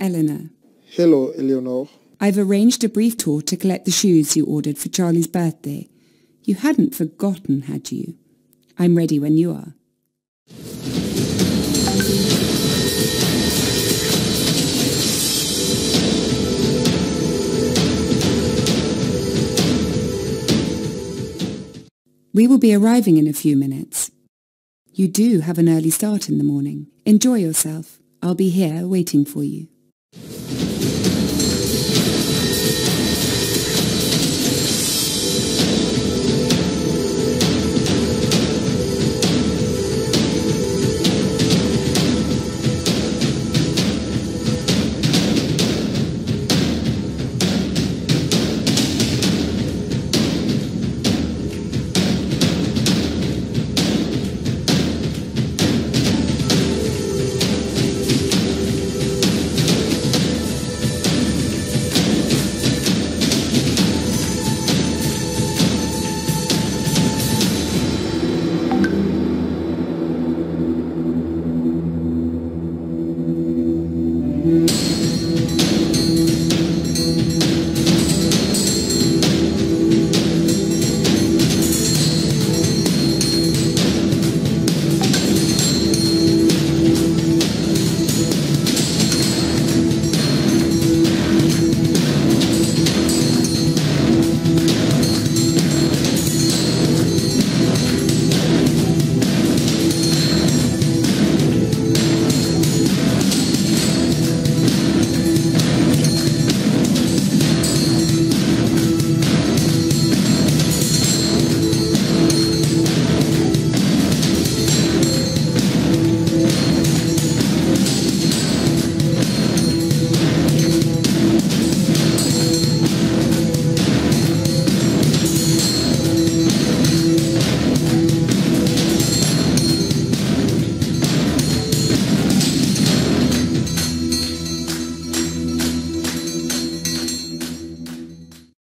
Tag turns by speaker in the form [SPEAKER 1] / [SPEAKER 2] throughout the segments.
[SPEAKER 1] Eleanor.
[SPEAKER 2] Hello, Eleanor.
[SPEAKER 1] I've arranged a brief tour to collect the shoes you ordered for Charlie's birthday. You hadn't forgotten, had you? I'm ready when you are. We will be arriving in a few minutes. You do have an early start in the morning. Enjoy yourself. I'll be here waiting for you.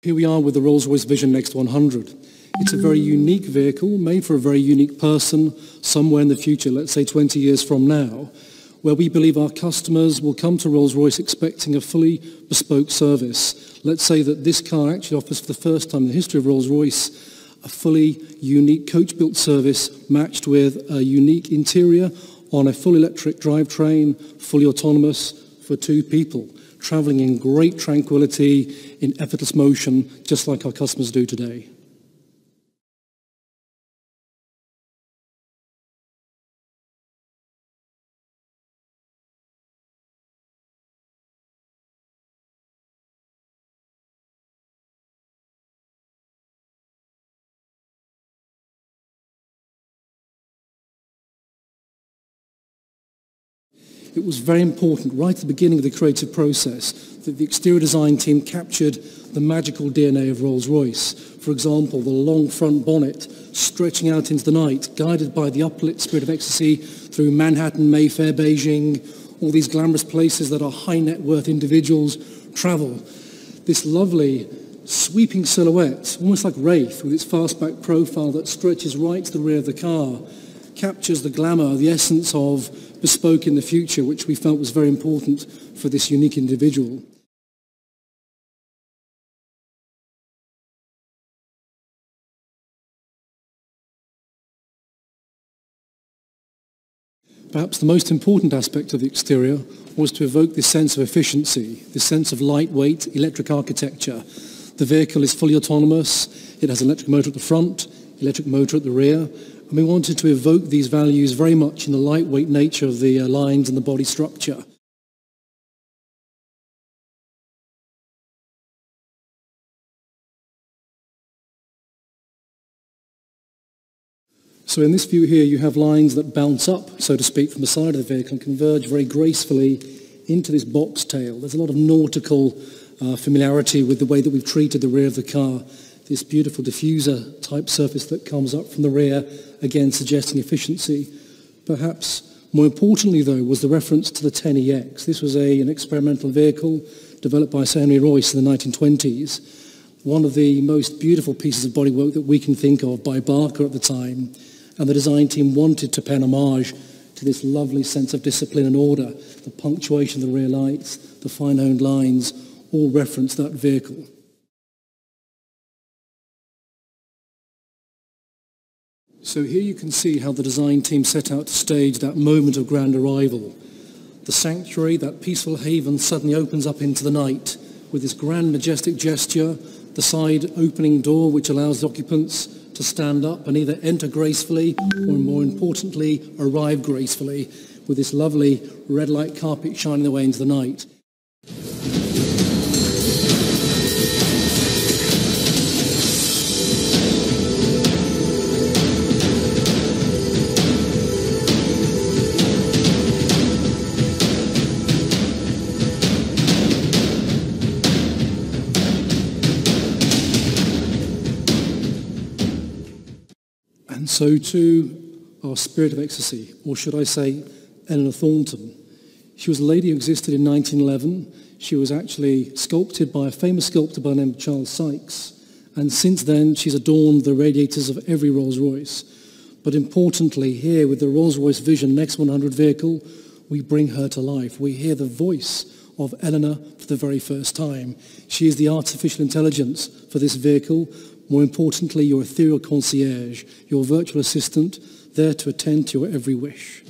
[SPEAKER 3] Here we are with the Rolls-Royce Vision Next 100. It's a very unique vehicle made for a very unique person somewhere in the future, let's say 20 years from now, where we believe our customers will come to Rolls-Royce expecting a fully bespoke service. Let's say that this car actually offers for the first time in the history of Rolls-Royce a fully unique coach-built service matched with a unique interior on a full electric drivetrain, fully autonomous for two people traveling in great tranquility, in effortless motion, just like our customers do today. It was very important right at the beginning of the creative process that the exterior design team captured the magical DNA of Rolls-Royce. For example, the long front bonnet stretching out into the night, guided by the uplit spirit of ecstasy through Manhattan, Mayfair, Beijing, all these glamorous places that our high net worth individuals travel. This lovely sweeping silhouette, almost like Wraith, with its fastback profile that stretches right to the rear of the car, captures the glamour, the essence of bespoke in the future, which we felt was very important for this unique individual. Perhaps the most important aspect of the exterior was to evoke this sense of efficiency, this sense of lightweight electric architecture. The vehicle is fully autonomous. It has an electric motor at the front, electric motor at the rear, and we wanted to evoke these values very much in the lightweight nature of the uh, lines and the body structure. So in this view here, you have lines that bounce up, so to speak, from the side of the vehicle and converge very gracefully into this box tail. There's a lot of nautical uh, familiarity with the way that we've treated the rear of the car. This beautiful diffuser type surface that comes up from the rear, again suggesting efficiency. Perhaps more importantly, though, was the reference to the 10EX. This was a, an experimental vehicle developed by Sir Henry Royce in the 1920s. One of the most beautiful pieces of bodywork that we can think of by Barker at the time and the design team wanted to pay homage to this lovely sense of discipline and order, the punctuation, of the rear lights, the fine-honed lines, all reference that vehicle. So here you can see how the design team set out to stage that moment of grand arrival. The sanctuary, that peaceful haven, suddenly opens up into the night with this grand majestic gesture, the side opening door which allows the occupants to stand up and either enter gracefully or more importantly arrive gracefully with this lovely red light carpet shining away into the night. So too our spirit of ecstasy, or should I say Eleanor Thornton. She was a lady who existed in 1911. She was actually sculpted by a famous sculptor by the name of Charles Sykes. And since then, she's adorned the radiators of every Rolls-Royce. But importantly, here with the Rolls-Royce Vision Next 100 vehicle, we bring her to life. We hear the voice of Eleanor for the very first time. She is the artificial intelligence for this vehicle, more importantly, your ethereal concierge, your virtual assistant, there to attend to your every wish.